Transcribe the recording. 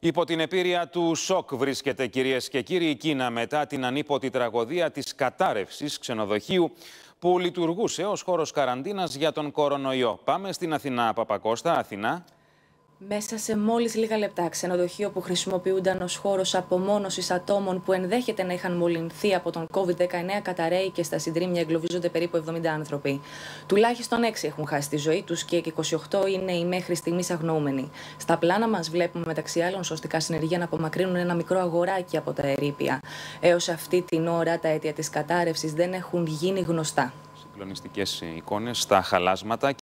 Υπό την επίρρεια του σοκ βρίσκεται κυρίες και κύριοι η Κίνα μετά την ανίποτη τραγωδία της κατάρρευσης ξενοδοχείου που λειτουργούσε ως χώρος καραντίνας για τον κορονοϊό. Πάμε στην Αθηνά. Παπακώστα, Αθηνά. Μέσα σε μόλις λίγα λεπτά, ξενοδοχείο που χρησιμοποιούνταν ως χώρος απομόνωσης ατόμων που ενδέχεται να είχαν μολυνθεί από τον COVID-19 καταραίει και στα συντρίμια εγκλωβίζονται περίπου 70 άνθρωποι. Τουλάχιστον 6 έχουν χάσει τη ζωή τους και 28 είναι οι μέχρι στιγμής αγνοούμενοι. Στα πλάνα μας βλέπουμε μεταξύ άλλων σωστικά συνεργεία να απομακρύνουν ένα μικρό αγοράκι από τα ερήπια. Έως αυτή την ώρα τα αίτια της κατάρρευσης δεν έχουν γίνει γνωστά. Συγκλονιστικές εικόνες στα χαλάσματα.